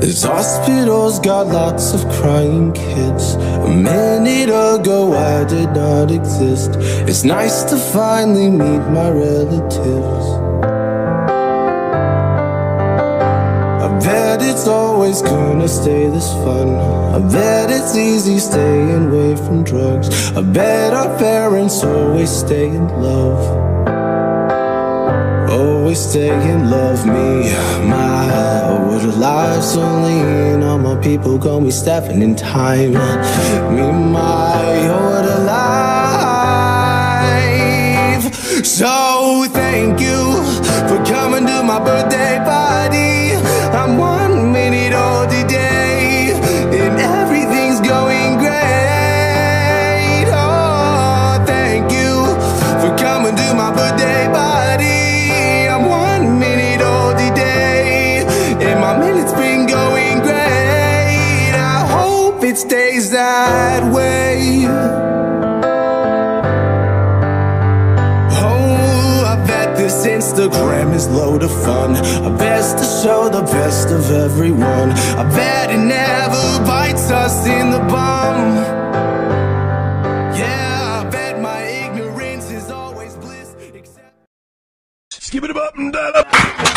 This hospital's got lots of crying kids. A minute ago I did not exist. It's nice to finally meet my relatives. I bet it's always gonna stay this fun. I bet it's easy staying away from drugs. I bet our parents always stay in love. Always stay in love me, my A life's only All my people call me Stefan in time. Me, my, what a life So thank you for coming to my birthday party. I'm one it stays that way Oh, I bet this Instagram is load of fun. I best to show the best of everyone. I bet it never bites us in the bum. Yeah, I bet my ignorance is always bliss. Except Skip it up and down.